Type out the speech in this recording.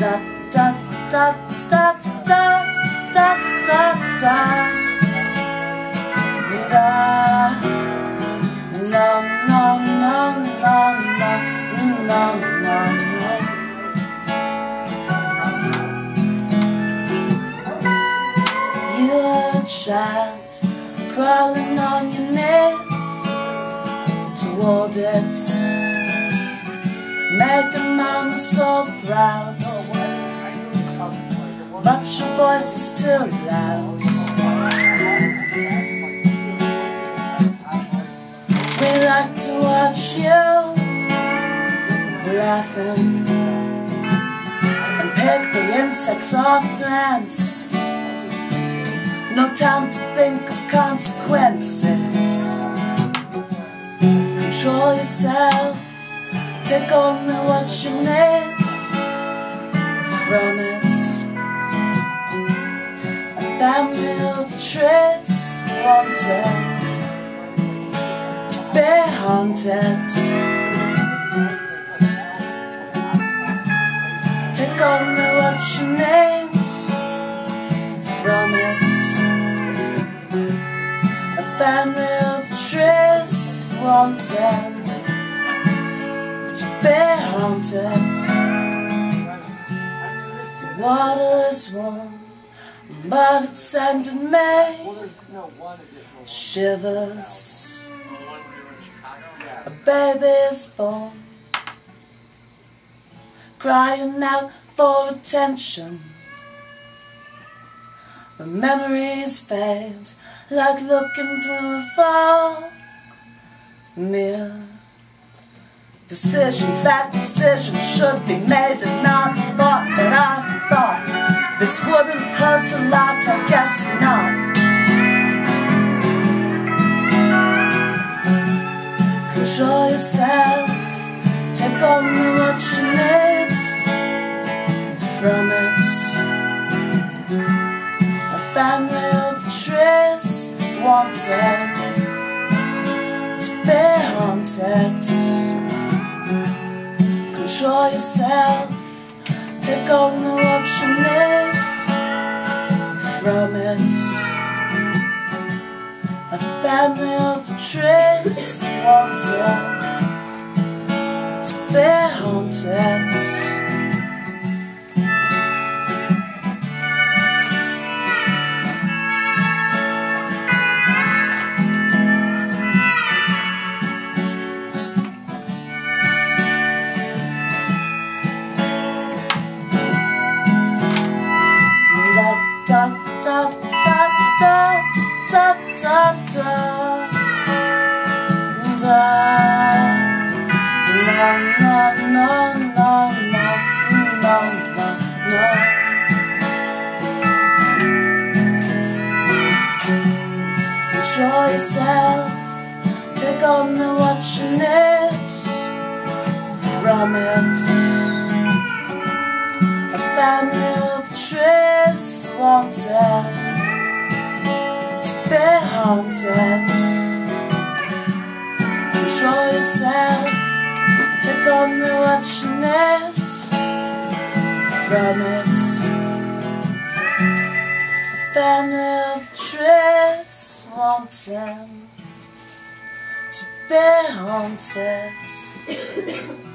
da da da da da da da da. Da. No no no no no no You're a child crawling on your toward it Making mama so proud. But your voice is too loud. We like to watch you laughing And pick the insects off plants. No time to think of consequences Control yourself Take only what you need from it. A family of trees wanted to be haunted. Take only what you need from it. A family of trees wanted to be haunted. The water is warm, but it's sending me shivers. A baby's born, crying out for attention. The memories fade like looking through a fog mirror. Decisions, that decision should be made and not thought that I thought This wouldn't hurt a lot, I guess not. Control yourself, take only what Control yourself. Take only what you need From it A family of trees Wanted To be haunted Control yourself. Take on the you need From it A family of trees wanted to be haunted. Control yourself, take on the you need from it. Wanted to be haunted.